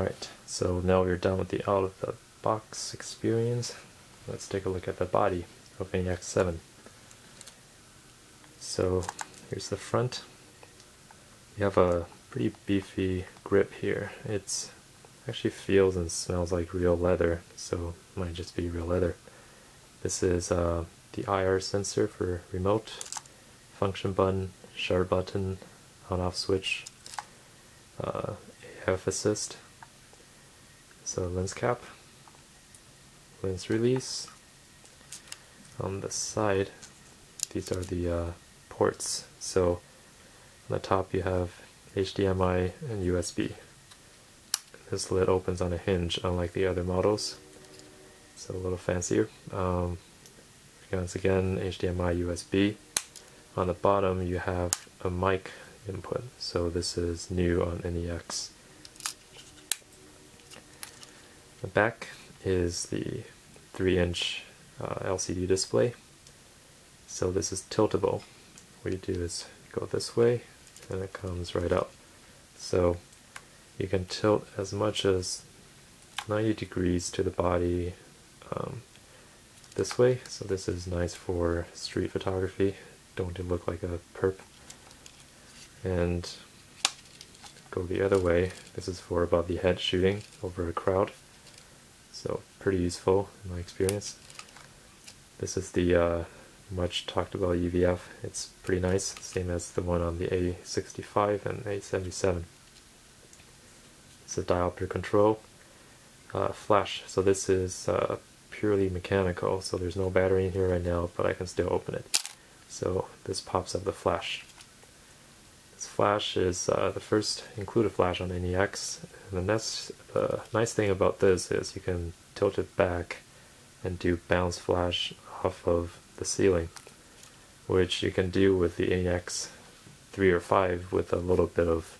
Alright, so now we're done with the out of the box experience. Let's take a look at the body of NEX 7. So here's the front. You have a pretty beefy grip here. It actually feels and smells like real leather, so it might just be real leather. This is uh, the IR sensor for remote, function button, shutter button, on off switch, uh, AF assist, so lens cap, lens release. On the side, these are the uh, ports. So on the top you have HDMI and USB. This lid opens on a hinge, unlike the other models. So a little fancier. Um, once again, HDMI, USB. On the bottom you have a mic input. So this is new on NEX. The back is the 3 inch uh, LCD display. So this is tiltable. What you do is go this way and it comes right up. So you can tilt as much as 90 degrees to the body um, this way. So this is nice for street photography. Don't to look like a perp. And go the other way. This is for above the head shooting over a crowd. So pretty useful in my experience. This is the uh, much talked about EVF. It's pretty nice, same as the one on the A65 and A77. It's a diopter control. Uh, flash, so this is uh, purely mechanical, so there's no battery in here right now, but I can still open it. So this pops up the flash. Flash is uh, the first included flash on NEX, and the next nice thing about this is you can tilt it back and do bounce flash off of the ceiling, which you can do with the NEX 3 or 5 with a little bit of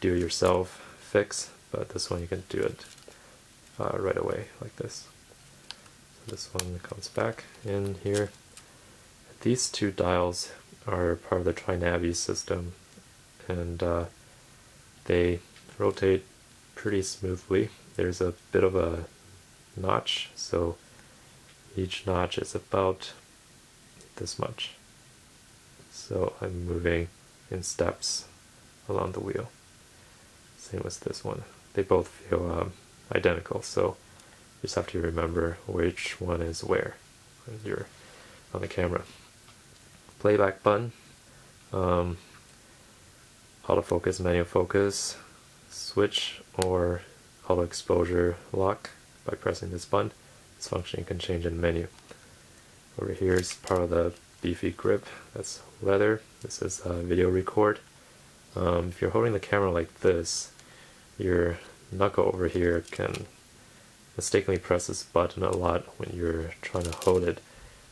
do-it-yourself fix, but this one you can do it uh, right away like this. So this one comes back in here. These two dials are part of the TriNavi system and uh, they rotate pretty smoothly. There's a bit of a notch, so each notch is about this much. So I'm moving in steps along the wheel. Same as this one. They both feel um, identical, so you just have to remember which one is where when you're on the camera. Playback button. Um, autofocus, manual focus, switch, or auto exposure lock by pressing this button. This function you can change in the menu. Over here is part of the beefy grip, that's leather. This is a video record. Um, if you're holding the camera like this, your knuckle over here can mistakenly press this button a lot when you're trying to hold it.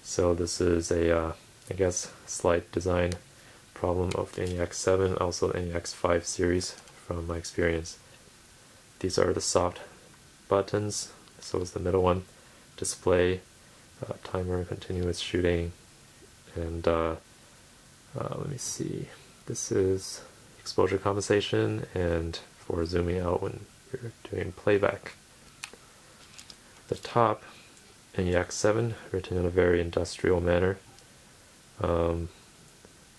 So this is a, uh, I guess, slight design problem of the NEX 7, also the NEX 5 series from my experience. These are the soft buttons, so is the middle one, display, uh, timer, continuous shooting, and uh, uh, let me see, this is exposure compensation and for zooming out when you're doing playback. The top, NEX 7, written in a very industrial manner. Um,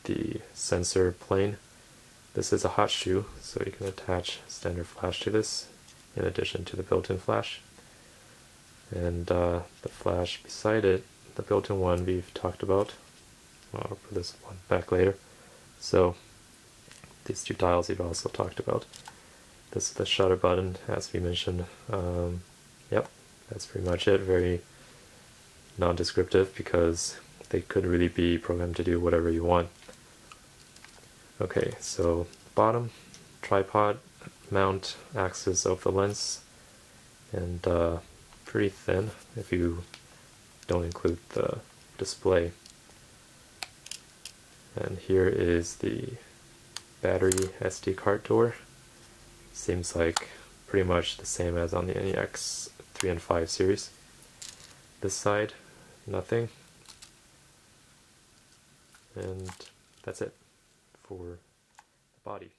the sensor plane. This is a hot shoe, so you can attach standard flash to this in addition to the built-in flash. And uh, the flash beside it, the built-in one we've talked about. I'll put this one back later. So these two dials we've also talked about. This is the shutter button, as we mentioned. Um, yep, that's pretty much it. Very non-descriptive because they could really be programmed to do whatever you want. Okay, so bottom, tripod, mount axis of the lens, and uh, pretty thin if you don't include the display. And here is the battery SD card door. Seems like pretty much the same as on the NEX 3 and 5 series. This side, nothing. And that's it for the body.